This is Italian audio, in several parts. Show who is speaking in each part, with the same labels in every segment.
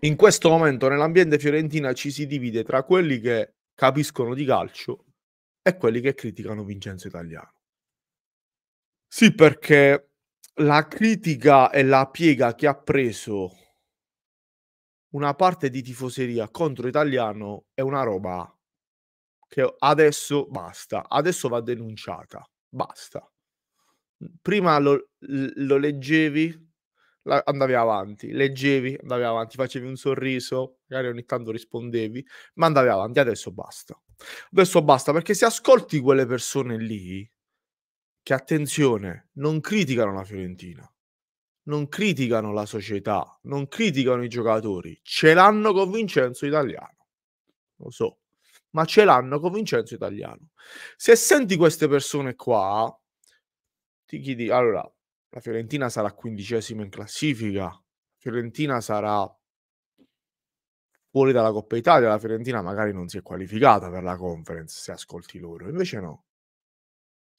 Speaker 1: in questo momento nell'ambiente fiorentina ci si divide tra quelli che capiscono di calcio e quelli che criticano Vincenzo Italiano. Sì, perché la critica e la piega che ha preso una parte di tifoseria contro Italiano è una roba che adesso basta, adesso va denunciata, basta. Prima lo, lo leggevi, andavi avanti, leggevi, andavi avanti, facevi un sorriso, magari ogni tanto rispondevi, ma andavi avanti, adesso basta. Adesso basta perché se ascolti quelle persone lì, che attenzione, non criticano la Fiorentina, non criticano la società, non criticano i giocatori, ce l'hanno con Vincenzo Italiano. Lo so, ma ce l'hanno con Vincenzo Italiano. Se senti queste persone qua, ti chiedi, allora, la Fiorentina sarà quindicesima in classifica, la Fiorentina sarà fuori dalla Coppa Italia, la Fiorentina magari non si è qualificata per la conference, se ascolti loro, invece no.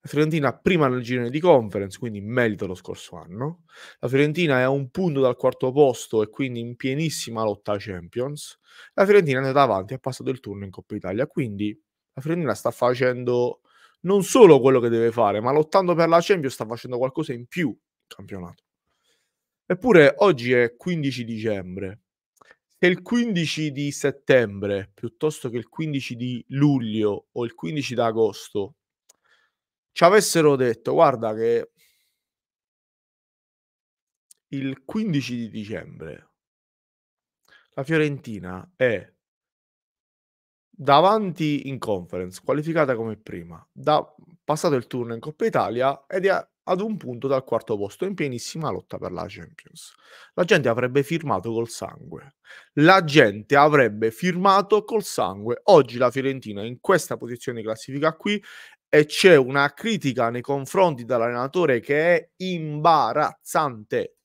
Speaker 1: La Fiorentina prima nel girone di conference, quindi in merito lo scorso anno. La Fiorentina è a un punto dal quarto posto e quindi in pienissima lotta ai Champions. La Fiorentina è andata avanti, ha passato il turno in Coppa Italia, quindi la Fiorentina sta facendo non solo quello che deve fare, ma lottando per la Champions sta facendo qualcosa in più in campionato. Eppure oggi è 15 dicembre. Se il 15 di settembre, piuttosto che il 15 di luglio o il 15 di agosto, ci avessero detto, guarda che il 15 di dicembre la Fiorentina è davanti in conference, qualificata come prima, da, passato il turno in Coppa Italia ed è ad un punto dal quarto posto in pienissima lotta per la Champions. La gente avrebbe firmato col sangue. La gente avrebbe firmato col sangue. Oggi la Fiorentina in questa posizione di classifica qui e c'è una critica nei confronti dell'allenatore che è imbarazzante.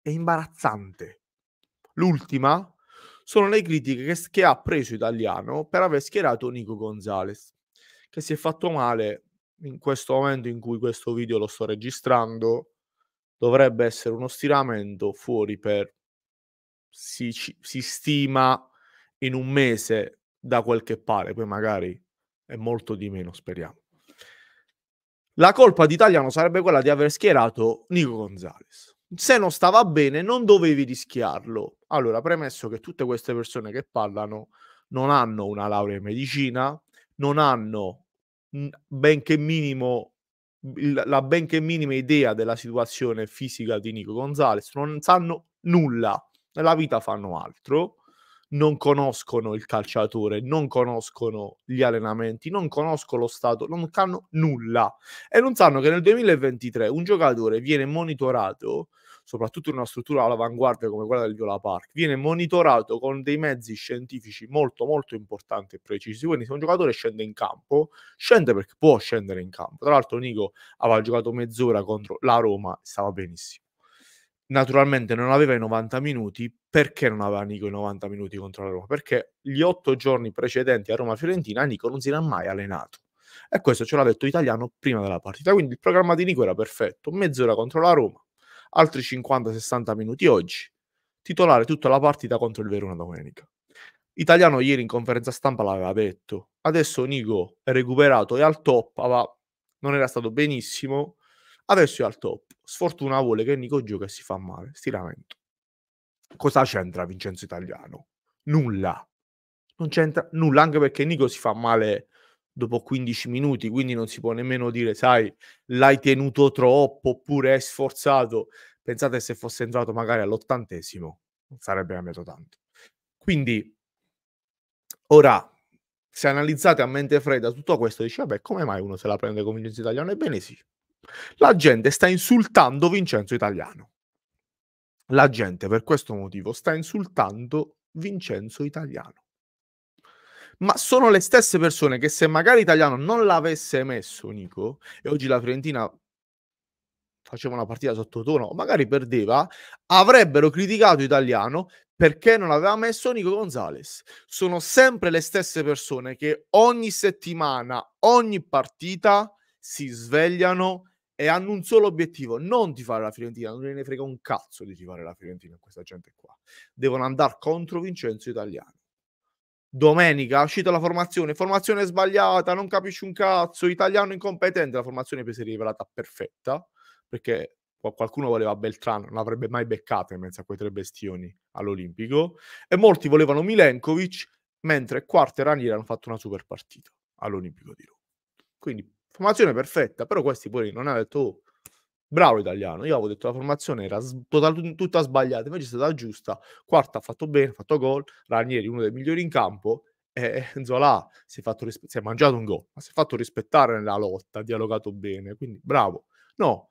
Speaker 1: È imbarazzante. L'ultima sono le critiche che, che ha preso Italiano per aver schierato Nico Gonzalez, che si è fatto male in questo momento in cui questo video lo sto registrando. Dovrebbe essere uno stiramento fuori per si, si stima in un mese da quel che pare, poi magari è molto di meno, speriamo. La colpa di Italiano sarebbe quella di aver schierato Nico Gonzalez se non stava bene non dovevi rischiarlo. Allora, premesso che tutte queste persone che parlano non hanno una laurea in medicina, non hanno benché minimo la benché minima idea della situazione fisica di Nico Gonzalez, non sanno nulla, nella vita fanno altro, non conoscono il calciatore, non conoscono gli allenamenti, non conoscono lo stato, non sanno nulla e non sanno che nel 2023 un giocatore viene monitorato soprattutto in una struttura all'avanguardia come quella del Viola Park, viene monitorato con dei mezzi scientifici molto molto importanti e precisi. Quindi se un giocatore scende in campo, scende perché può scendere in campo. Tra l'altro Nico aveva giocato mezz'ora contro la Roma, stava benissimo. Naturalmente non aveva i 90 minuti, perché non aveva Nico i 90 minuti contro la Roma? Perché gli otto giorni precedenti a Roma-Fiorentina Nico non si era mai allenato. E questo ce l'ha detto Italiano prima della partita. Quindi il programma di Nico era perfetto. Mezz'ora contro la Roma, altri 50-60 minuti oggi, titolare tutta la partita contro il Verona domenica. Italiano ieri in conferenza stampa l'aveva detto, adesso Nico è recuperato, è al top, aveva, non era stato benissimo, adesso è al top. Sfortuna vuole che Nico gioca e si fa male, stiramento. Cosa c'entra Vincenzo Italiano? Nulla. Non c'entra nulla, anche perché Nico si fa male dopo 15 minuti, quindi non si può nemmeno dire, sai, l'hai tenuto troppo oppure hai sforzato. Pensate se fosse entrato magari all'ottantesimo, non sarebbe cambiato tanto. Quindi, ora, se analizzate a mente fredda tutto questo, dici, vabbè, come mai uno se la prende con Vincenzo Italiano? Ebbene sì, la gente sta insultando Vincenzo Italiano. La gente per questo motivo sta insultando Vincenzo Italiano ma sono le stesse persone che se magari Italiano non l'avesse messo Nico e oggi la Fiorentina faceva una partita sottotono o magari perdeva, avrebbero criticato Italiano perché non aveva messo Nico Gonzalez. Sono sempre le stesse persone che ogni settimana, ogni partita si svegliano e hanno un solo obiettivo, non tifare la Fiorentina, non gliene frega un cazzo di tifare la Fiorentina questa gente qua. Devono andare contro Vincenzo Italiano. Domenica è uscita la formazione, formazione sbagliata, non capisci un cazzo, italiano incompetente, la formazione poi si è rivelata perfetta, perché qualcuno voleva Beltrano, non avrebbe mai beccato in mezzo a quei tre bestioni all'Olimpico, e molti volevano Milenkovic, mentre Quarta e Ranieri hanno fatto una super partita all'Olimpico di Roma. Quindi formazione perfetta, però questi poi non hanno detto oh, bravo italiano, io avevo detto la formazione era s- total- tutta sbagliata, invece è stata giusta, Quarta ha fatto bene, ha fatto gol, Ranieri uno dei migliori in campo, e Zola si è, fatto rispe- si è mangiato un gol, ma si è fatto rispettare nella lotta, ha dialogato bene, quindi bravo. No,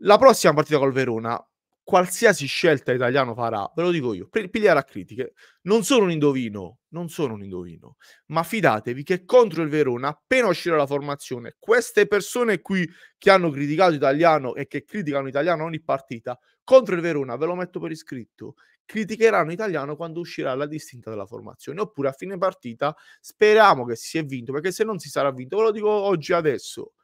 Speaker 1: la prossima partita col Verona, qualsiasi scelta italiano farà, ve lo dico io, pigliare a critiche, non sono un indovino, non sono un indovino, ma fidatevi che contro il Verona, appena uscirà la formazione, queste persone qui che hanno criticato italiano e che criticano italiano ogni partita, contro il Verona, ve lo metto per iscritto, criticheranno italiano quando uscirà la distinta della formazione, oppure a fine partita speriamo che si è vinto, perché se non si sarà vinto, ve lo dico oggi adesso,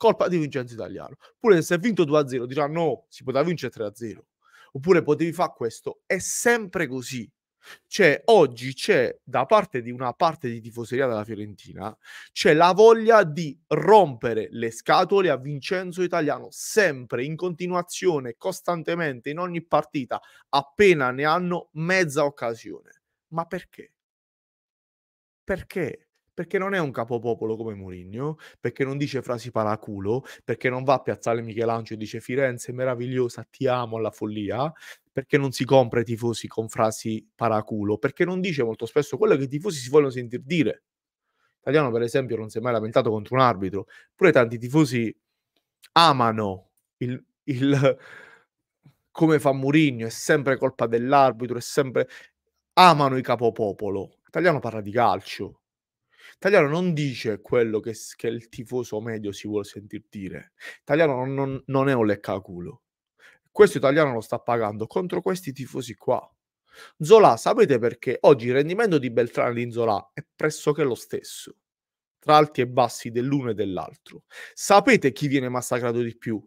Speaker 1: colpa di Vincenzo Italiano. Oppure se è vinto 2-0 dirà no, si poteva vincere 3-0. Oppure potevi fare questo. È sempre così. Cioè, oggi c'è da parte di una parte di tifoseria della Fiorentina, c'è la voglia di rompere le scatole a Vincenzo Italiano, sempre, in continuazione, costantemente, in ogni partita, appena ne hanno mezza occasione. Ma perché? Perché? Perché non è un capopopolo come Mourinho, perché non dice frasi paraculo, perché non va a piazzale Michelangelo e dice Firenze è meravigliosa, ti amo alla follia, perché non si compra i tifosi con frasi paraculo, perché non dice molto spesso quello che i tifosi si vogliono sentir dire. Italiano, per esempio, non si è mai lamentato contro un arbitro, pure tanti tifosi amano il, il come fa Mourinho, è sempre colpa dell'arbitro, è sempre amano i capopopolo. Italiano parla di calcio Italiano non dice quello che, che il tifoso medio si vuole sentir dire. Italiano non, non, è un leccaculo. Questo italiano lo sta pagando contro questi tifosi qua. Zola, sapete perché? Oggi il rendimento di Beltrano e di Zola è pressoché lo stesso, tra alti e bassi dell'uno e dell'altro. Sapete chi viene massacrato di più?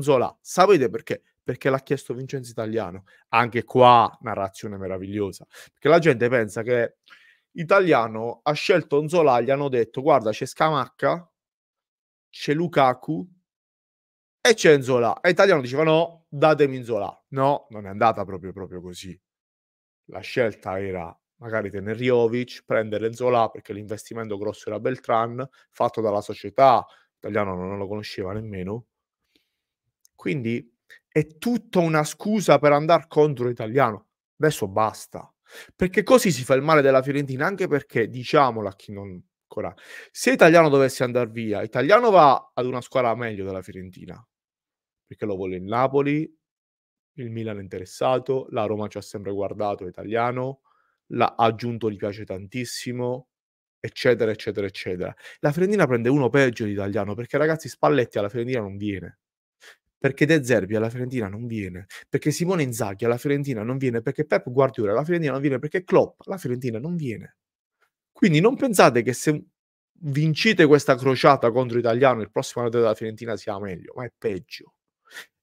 Speaker 1: Zola. Sapete perché? Perché l'ha chiesto Vincenzo Italiano. Anche qua, narrazione meravigliosa. Perché la gente pensa che Italiano ha scelto Nzola, gli hanno detto guarda c'è Scamacca, c'è Lukaku e c'è Nzola. E Italiano diceva no, datemi Nzola. No, non è andata proprio, proprio così. La scelta era magari tenere Jovic, prendere Nzola perché l'investimento grosso era Beltran, fatto dalla società, Italiano non lo conosceva nemmeno. Quindi è tutta una scusa per andare contro l'italiano. Adesso basta. Perché così si fa il male della Fiorentina, anche perché, diciamolo a chi non ancora, se Italiano dovesse andare via, Italiano va ad una squadra meglio della Fiorentina, perché lo vuole il Napoli, il Milan è interessato, la Roma ci ha sempre guardato, Italiano, l'ha aggiunto, gli piace tantissimo, eccetera, eccetera, eccetera. La Fiorentina prende uno peggio di Italiano, perché ragazzi Spalletti alla Fiorentina non viene perché De Zerbi alla Fiorentina non viene, perché Simone Inzaghi alla Fiorentina non viene, perché Pep Guardiola alla Fiorentina non viene, perché Klopp alla Fiorentina non viene. Quindi non pensate che se vincete questa crociata contro Italiano il prossimo anno della Fiorentina sia meglio, ma è peggio.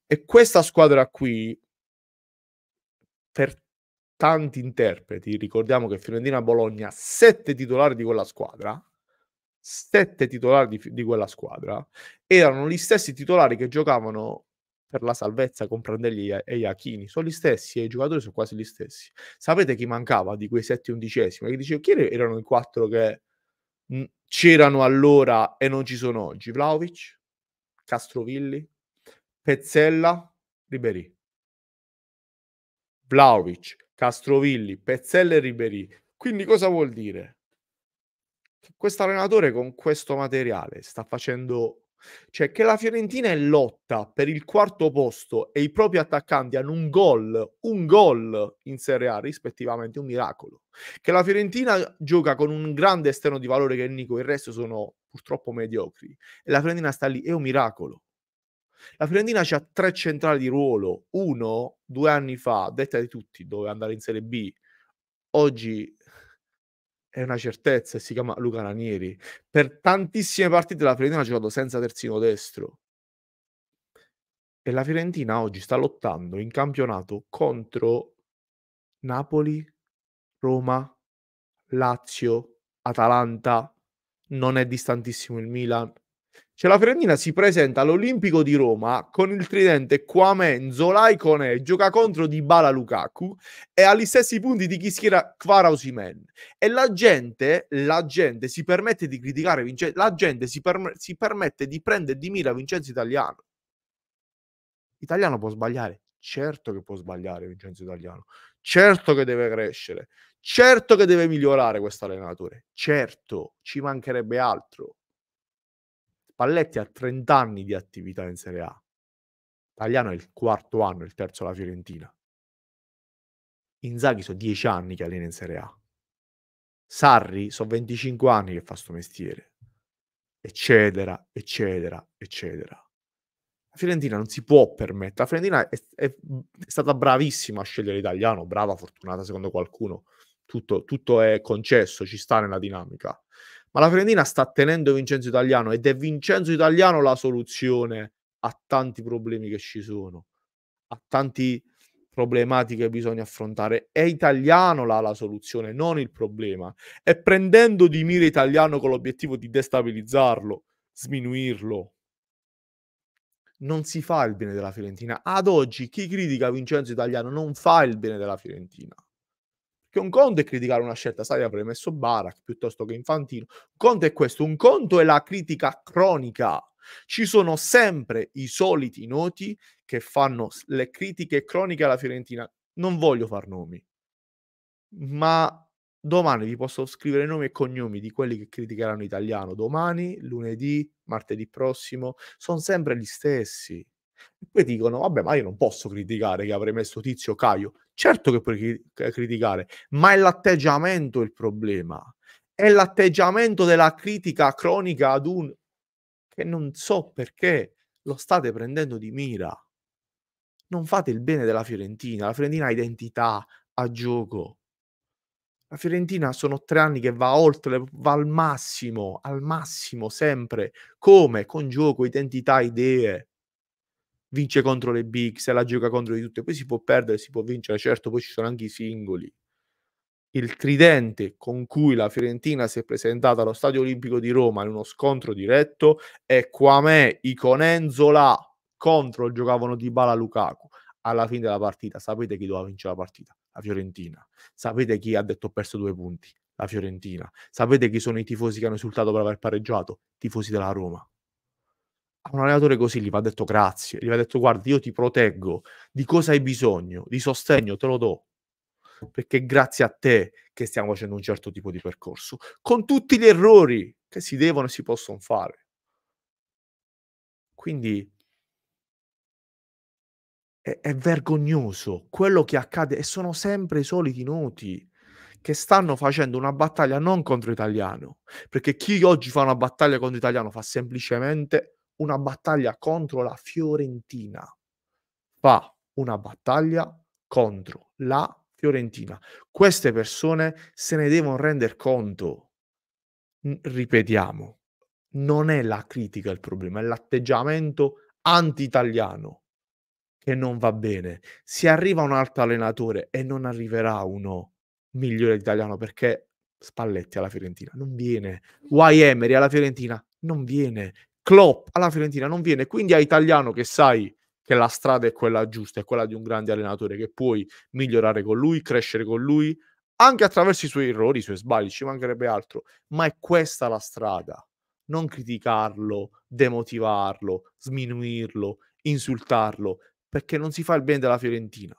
Speaker 1: E questa squadra qui, per tanti interpreti, ricordiamo che Fiorentina-Bologna, sette titolari di quella squadra, sette titolari di, di, quella squadra erano gli stessi titolari che giocavano per la salvezza con Prandelli e Iachini. Sono gli stessi e i giocatori sono quasi gli stessi. Sapete chi mancava di quei sette undicesimi? Che dicevo, chi erano i quattro che c'erano allora e non ci sono oggi? Vlaovic, Castrovilli, Pezzella, Ribéry. Vlaovic, Castrovilli, Pezzella e Ribéry. Quindi cosa vuol dire? Questo allenatore con questo materiale sta facendo cioè che la Fiorentina è lotta per il quarto posto e i propri attaccanti hanno un gol, un gol in Serie A rispettivamente, un miracolo. Che la Fiorentina gioca con un grande esterno di valore che è Nico, il resto sono purtroppo mediocri e la Fiorentina sta lì, è un miracolo. La Fiorentina ha tre centrali di ruolo, uno due anni fa, detta di tutti, doveva andare in Serie B, oggi è una certezza e si chiama Luca Ranieri. Per tantissime partite la Fiorentina ha giocato senza terzino destro. E la Fiorentina oggi sta lottando in campionato contro Napoli, Roma, Lazio, Atalanta, non è distantissimo il Milan. Cioè la Fiorentina si presenta all'Olimpico di Roma con il tridente Quamen, Zolai, Conè, gioca contro Dybala Lukaku e ha gli stessi punti di chi schiera Kvara Osimen. E la gente, la gente si permette di criticare Vincenzo, la gente si, perm- si permette di prendere di mira Vincenzo Italiano. Italiano può sbagliare, certo che può sbagliare Vincenzo Italiano, certo che deve crescere, certo che deve migliorare questo allenatore, certo, ci mancherebbe altro. Spalletti ha 30 anni di attività in Serie A. Italiano è il quarto anno, il terzo alla Fiorentina. Inzaghi sono 10 anni che allena in Serie A. Sarri sono 25 anni che fa sto mestiere. Eccetera, eccetera, eccetera. La Fiorentina non si può permettere. La Fiorentina è, è, è, stata bravissima a scegliere l'italiano, brava, fortunata secondo qualcuno. Tutto, tutto è concesso, ci sta nella dinamica. Ma la Fiorentina sta tenendo Vincenzo Italiano ed è Vincenzo Italiano la soluzione a tanti problemi che ci sono, a tante problematiche che bisogna affrontare. È Italiano la, la soluzione, non il problema. E prendendo di mira Italiano con l'obiettivo di destabilizzarlo, sminuirlo, non si fa il bene della Fiorentina. Ad oggi chi critica Vincenzo Italiano non fa il bene della Fiorentina. Che un conto è criticare una scelta, sai, avrei messo Barak piuttosto che Infantino. Un conto è questo, un conto è la critica cronica. Ci sono sempre i soliti noti che fanno le critiche croniche alla Fiorentina. Non voglio far nomi, ma Domani vi posso scrivere nomi e cognomi di quelli che criticheranno italiano. Domani, lunedì, martedì prossimo, sono sempre gli stessi. E poi dicono, vabbè, ma io non posso criticare che avrei messo Tizio Caio. Certo che puoi criticare, ma è l'atteggiamento il problema. È l'atteggiamento della critica cronica ad un... che non so perché lo state prendendo di mira. Non fate il bene della Fiorentina. La Fiorentina ha identità, ha gioco la Fiorentina sono tre anni che va oltre, va al massimo, al massimo, sempre. Come? Con gioco, identità, idee. Vince contro le big, se la gioca contro di tutte. Poi si può perdere, si può vincere, certo, poi ci sono anche i singoli. Il tridente con cui la Fiorentina si è presentata allo Stadio Olimpico di Roma in uno scontro diretto è Quamè, Iconenzola contro giocavano di Bala Lukaku. Alla fine della partita, sapete chi doveva vincere la partita? La Fiorentina. Sapete chi ha detto ho perso due punti? La Fiorentina. Sapete chi sono i tifosi che hanno insultato per aver pareggiato? Tifosi della Roma. A un allenatore così gli va detto grazie, gli va detto guarda io ti proteggo, di cosa hai bisogno? Di sostegno, te lo do. Perché grazie a te che stiamo facendo un certo tipo di percorso, con tutti gli errori che si devono e si possono fare. Quindi è, è vergognoso quello che accade e sono sempre i soliti noti che stanno facendo una battaglia non contro Italiano, perché chi oggi fa una battaglia contro Italiano fa semplicemente una battaglia contro la Fiorentina. Fa una battaglia contro la Fiorentina. Queste persone se ne devono rendere conto. Ripetiamo, non è la critica il problema, è l'atteggiamento anti-italiano che non va bene. Se arriva un altro allenatore e non arriverà uno migliore italiano perché Spalletti alla Fiorentina non viene, Guai Emery alla Fiorentina non viene, Klopp alla Fiorentina non viene, quindi a italiano che sai che la strada è quella giusta, è quella di un grande allenatore che puoi migliorare con lui, crescere con lui, anche attraverso i suoi errori, i suoi sbagli, ci mancherebbe altro, ma è questa la strada. Non criticarlo, demotivarlo, sminuirlo, insultarlo, perché non si fa il bene della Fiorentina.